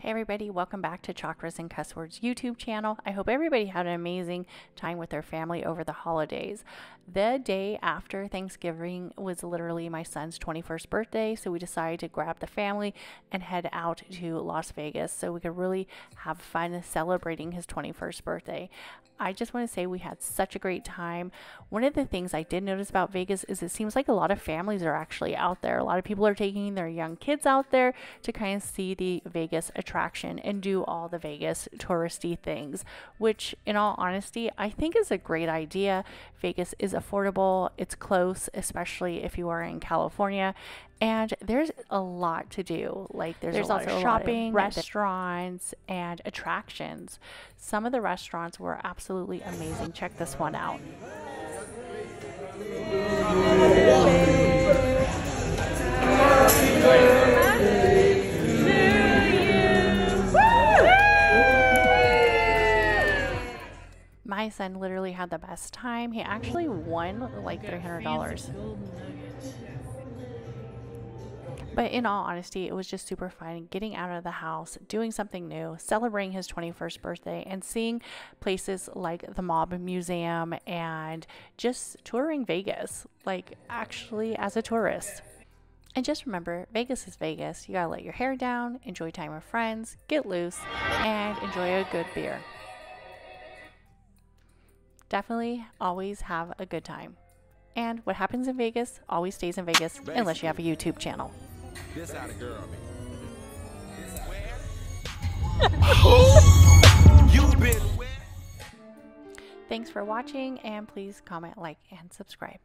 Hey everybody, welcome back to Chakras and Cuss Words YouTube channel. I hope everybody had an amazing time with their family over the holidays. The day after Thanksgiving was literally my son's 21st birthday, so we decided to grab the family and head out to Las Vegas so we could really have fun celebrating his 21st birthday. I just want to say we had such a great time. One of the things I did notice about Vegas is it seems like a lot of families are actually out there. A lot of people are taking their young kids out there to kind of see the Vegas attraction and do all the Vegas touristy things, which, in all honesty, I think is a great idea. Vegas is affordable, it's close, especially if you are in California, and there's a lot to do. Like there's, there's also shopping, restaurants, and attractions. Some of the restaurants were absolutely amazing. Check this one out. My son literally had the best time. He actually won like $300. But in all honesty, it was just super fun getting out of the house, doing something new, celebrating his 21st birthday, and seeing places like the Mob Museum and just touring Vegas, like actually as a tourist. And just remember, Vegas is Vegas. You gotta let your hair down, enjoy time with friends, get loose, and enjoy a good beer. Definitely always have a good time. And what happens in Vegas always stays in Vegas unless you have a YouTube channel. This out of girl, Thanks for watching and please comment, like, and subscribe.